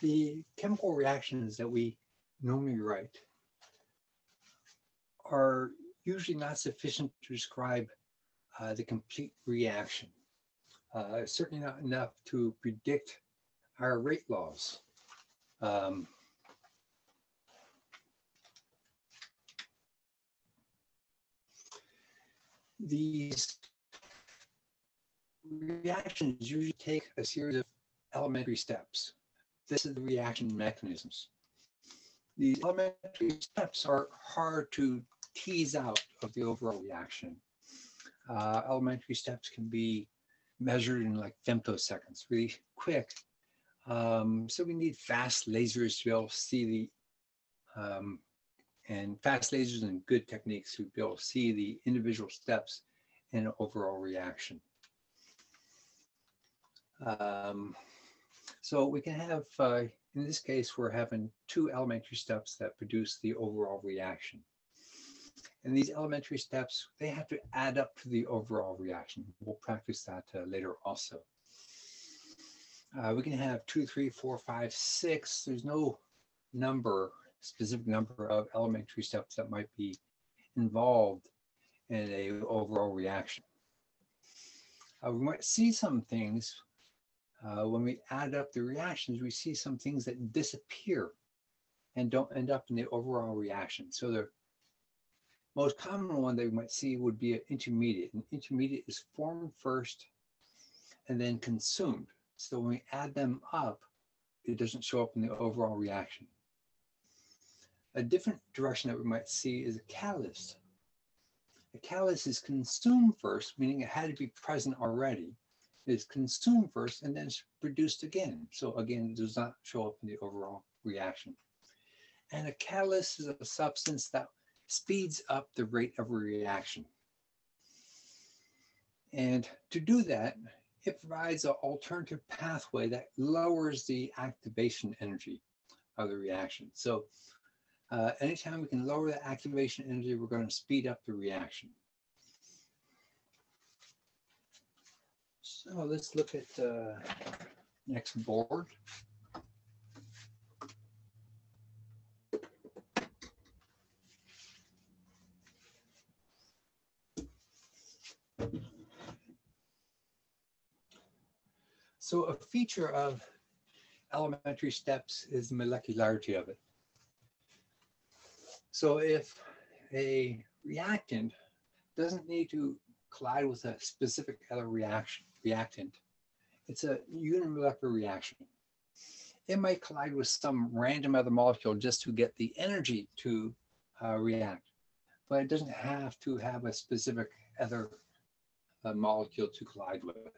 the chemical reactions that we normally write are usually not sufficient to describe uh, the complete reaction. Uh, certainly not enough to predict our rate laws. Um, these reactions usually take a series of elementary steps. This is the reaction mechanisms. These elementary steps are hard to tease out of the overall reaction. Uh, elementary steps can be measured in like femtoseconds, really quick. Um, so we need fast lasers to be able to see the, um, and fast lasers and good techniques to be able to see the individual steps in an overall reaction. Um, so we can have, uh, in this case, we're having two elementary steps that produce the overall reaction. And these elementary steps, they have to add up to the overall reaction. We'll practice that uh, later also. Uh, we can have two, three, four, five, six. There's no number, specific number of elementary steps that might be involved in a overall reaction. Uh, we might see some things uh, when we add up the reactions, we see some things that disappear and don't end up in the overall reaction. So the most common one that we might see would be an intermediate. An intermediate is formed first and then consumed. So when we add them up, it doesn't show up in the overall reaction. A different direction that we might see is a catalyst. A catalyst is consumed first, meaning it had to be present already is consumed first and then produced again. So again, it does not show up in the overall reaction. And a catalyst is a substance that speeds up the rate of a reaction. And to do that, it provides an alternative pathway that lowers the activation energy of the reaction. So uh, anytime we can lower the activation energy, we're going to speed up the reaction. So let's look at uh, next board. So a feature of elementary steps is the molecularity of it. So if a reactant doesn't need to collide with a specific other reaction, reactant. It's a unimolecular reaction. It might collide with some random other molecule just to get the energy to uh, react, but it doesn't have to have a specific other uh, molecule to collide with.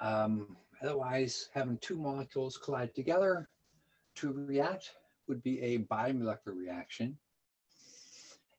Um, otherwise, having two molecules collide together to react would be a bimolecular reaction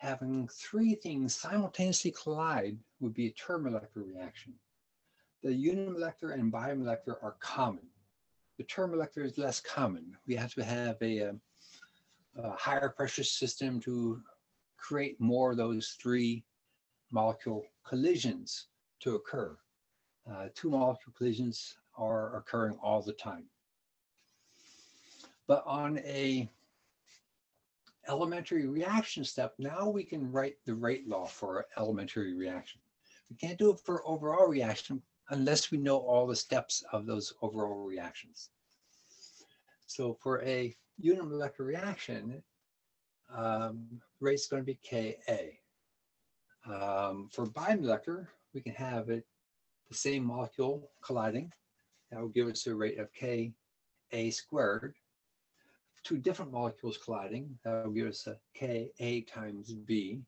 having three things simultaneously collide would be a termolecular reaction. The unimolecular and bimolecular are common. The termolecular is less common. We have to have a, a, um, a higher pressure system to create more of those three molecule collisions to occur. Uh, two molecule collisions are occurring all the time. But on a elementary reaction step, now we can write the rate law for elementary reaction. We can't do it for overall reaction unless we know all the steps of those overall reactions. So for a unimolecular reaction, um, rate is going to be Ka. Um, for bimolecular, we can have it the same molecule colliding. That will give us a rate of Ka squared two different molecules colliding. That will give us a Ka times B.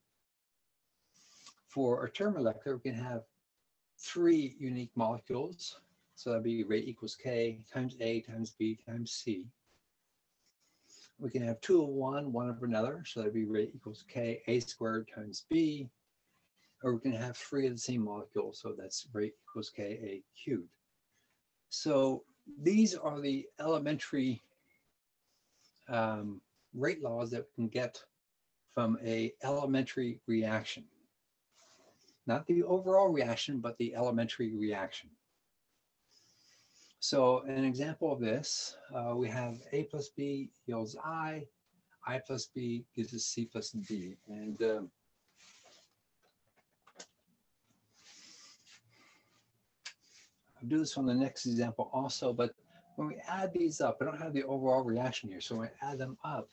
For a termolecular, we can have three unique molecules. So that'd be rate equals K times A times B times C. We can have two of one, one of another. So that'd be rate equals K A squared times B. Or we can have three of the same molecule. So that's rate equals Ka cubed. So these are the elementary um, rate laws that we can get from a elementary reaction. Not the overall reaction, but the elementary reaction. So an example of this, uh, we have a plus b yields i, i plus b gives us c plus d. And um, I'll do this on the next example also, but when we add these up, I don't have the overall reaction here. So when I add them up,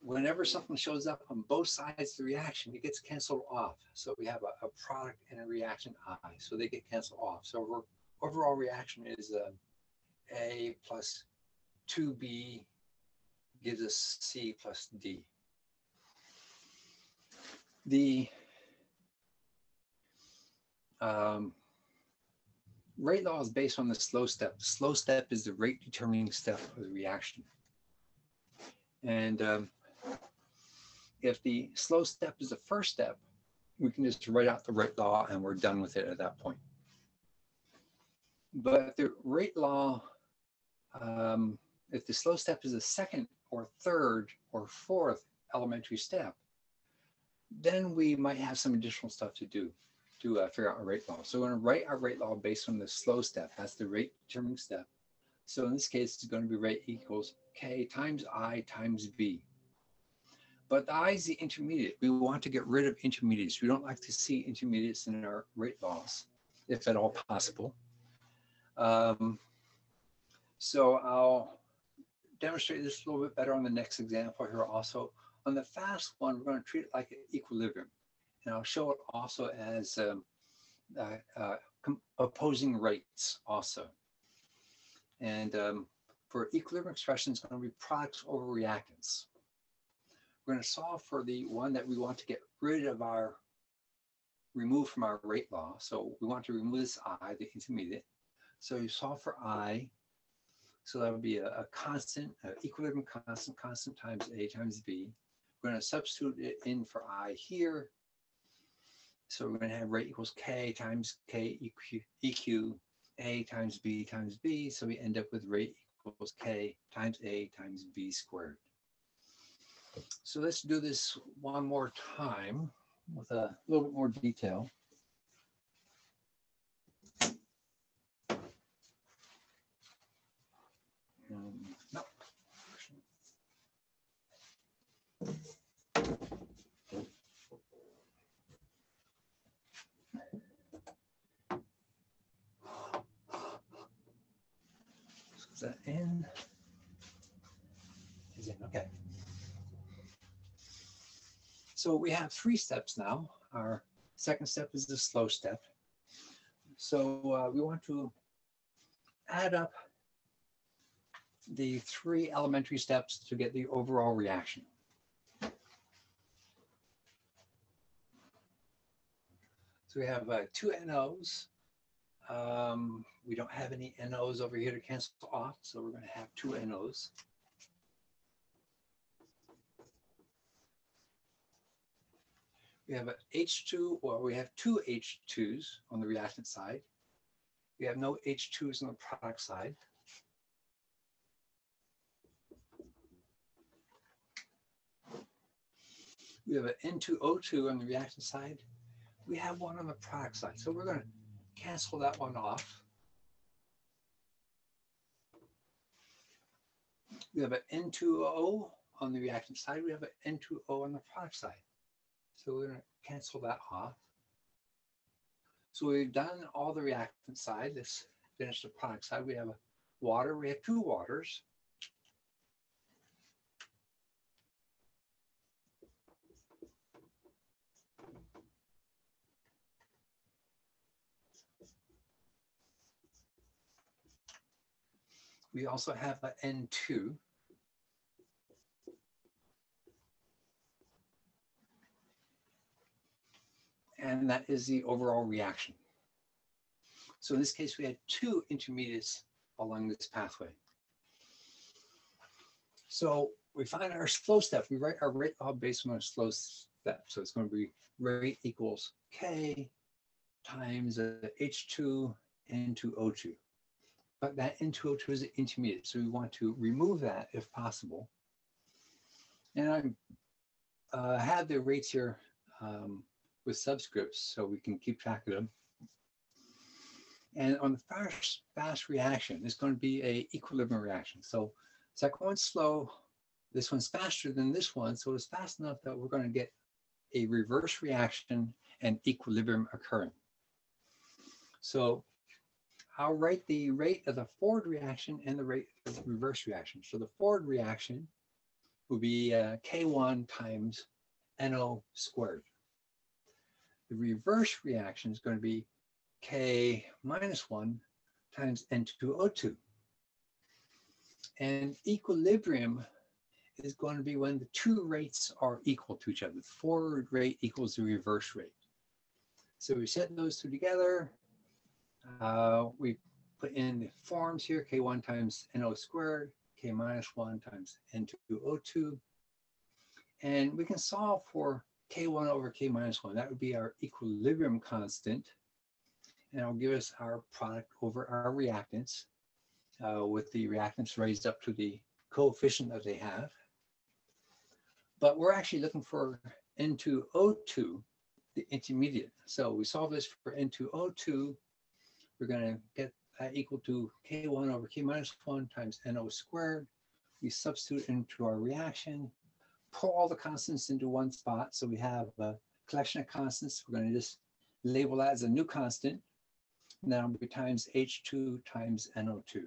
whenever something shows up on both sides of the reaction, it gets canceled off. So we have a, a product and a reaction I, so they get canceled off. So overall reaction is uh, A plus 2B gives us C plus D. The um, rate law is based on the slow step. The slow step is the rate determining step of the reaction. And um, if the slow step is the first step, we can just write out the rate law and we're done with it at that point. But the rate law, um, if the slow step is the second or third or fourth elementary step, then we might have some additional stuff to do to uh, figure out our rate law. So we're going to write our rate law based on the slow step. That's the rate determining step. So in this case, it's going to be rate equals k times i times b. But the I is the intermediate. We want to get rid of intermediates. We don't like to see intermediates in our rate laws, if at all possible. Um, so I'll demonstrate this a little bit better on the next example here also. On the fast one, we're going to treat it like an equilibrium. And I'll show it also as um, uh, uh, opposing rates also. And um, for equilibrium expression, it's going to be products over reactants. We're going to solve for the one that we want to get rid of our, remove from our rate law. So we want to remove this i, the intermediate. So you solve for i. So that would be a, a constant, a equilibrium constant, constant times a times b. We're going to substitute it in for i here. So we're going to have rate equals k times k eq, eq a times b times b. So we end up with rate equals k times a times b squared. So let's do this one more time with a little bit more detail. Um, no. Is that in? Is in, okay. So we have three steps now. Our second step is the slow step. So uh, we want to add up the three elementary steps to get the overall reaction. So we have uh, two NOs. Um, we don't have any NOs over here to cancel off, so we're going to have two NOs. We have a H2, or we have two H2s on the reactant side. We have no H2s on the product side. We have an N2O2 on the reactant side. We have one on the product side. So we're going to cancel that one off. We have an N2O on the reactant side. We have an N2O on the product side. So we're going to cancel that off. So we've done all the reactant side. Let's finish the product side. We have a water. We have two waters. We also have an N2. and that is the overall reaction. So in this case, we had two intermediates along this pathway. So we find our slow step. We write our rate law based on our slow step. So it's going to be rate equals K times uh, H2 N2O2. But that N2O2 is an intermediate. So we want to remove that if possible. And I uh, have the rates here um, with subscripts so we can keep track of them. And on the fast, fast reaction, it's going to be a equilibrium reaction. So second one's slow, this one's faster than this one. So it's fast enough that we're going to get a reverse reaction and equilibrium occurring. So I'll write the rate of the forward reaction and the rate of the reverse reaction. So the forward reaction will be uh, K1 times NO squared. The reverse reaction is going to be K minus 1 times N2O2. And equilibrium is going to be when the two rates are equal to each other. The forward rate equals the reverse rate. So we set those two together. Uh, we put in the forms here, K1 times NO squared, K minus 1 times N2O2. And we can solve for K1 over K minus 1. That would be our equilibrium constant. And it'll give us our product over our reactants uh, with the reactants raised up to the coefficient that they have. But we're actually looking for N2O2, the intermediate. So we solve this for N2O2. We're going to get that equal to K1 over K minus 1 times NO squared. We substitute into our reaction, pull all the constants into one spot. So we have a collection of constants. We're going to just label that as a new constant. And that'll be times H2 times NO2.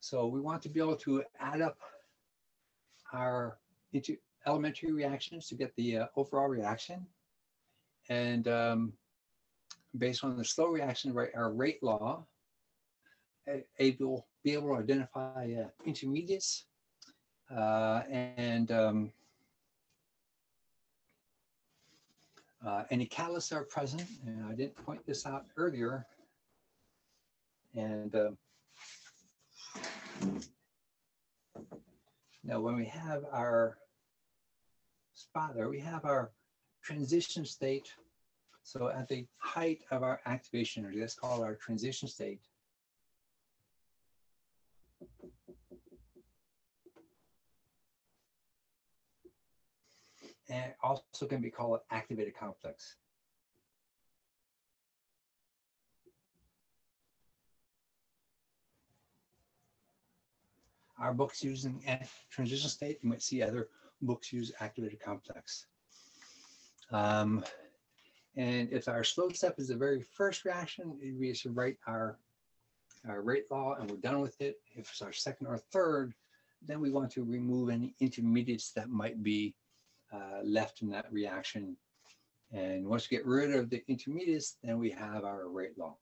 So we want to be able to add up our elementary reactions to get the uh, overall reaction. And um, based on the slow reaction rate, our rate law, able be able to identify uh, intermediates uh, and um, uh, any catalysts are present. And I didn't point this out earlier. And uh, now when we have our spotter, we have our transition state. So at the height of our activation energy, that's called our transition state. And also can be called activated complex. Our books using transition state, you might see other books use activated complex. Um, and if our slow step is the very first reaction, we should write our, our rate law and we're done with it. If it's our second or third, then we want to remove any intermediates that might be uh, left in that reaction. And once we get rid of the intermediates, then we have our rate law.